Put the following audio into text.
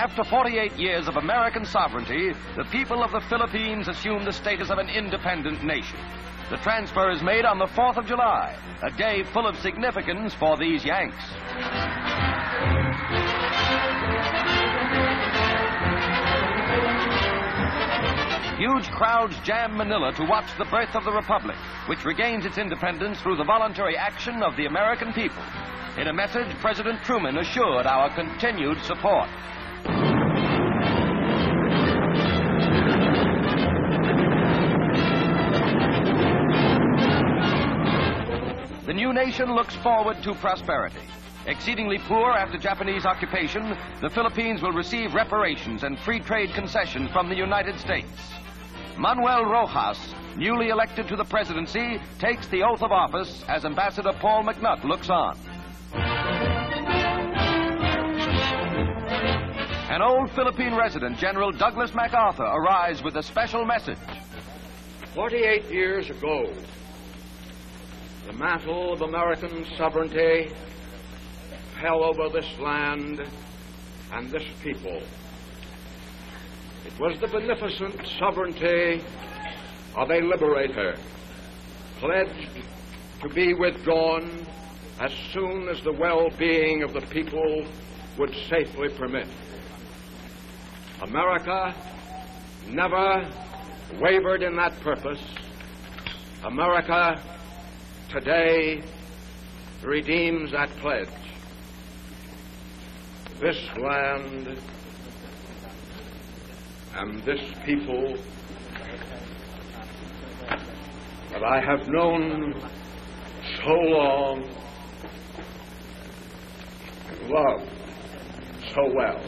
after 48 years of American sovereignty, the people of the Philippines assume the status of an independent nation. The transfer is made on the 4th of July, a day full of significance for these Yanks. Huge crowds jam Manila to watch the birth of the Republic, which regains its independence through the voluntary action of the American people. In a message, President Truman assured our continued support. The new nation looks forward to prosperity. Exceedingly poor after Japanese occupation, the Philippines will receive reparations and free trade concessions from the United States. Manuel Roxas, newly elected to the presidency, takes the oath of office as Ambassador Paul McNutt looks on. An old Philippine resident, General Douglas MacArthur, arrives with a special message. 48 years ago, the mantle of American sovereignty fell over this land and this people. It was the beneficent sovereignty of a liberator, pledged to be withdrawn as soon as the well-being of the people would safely permit. America never wavered in that purpose. America today redeems that pledge. This land and this people that I have known so long and loved so well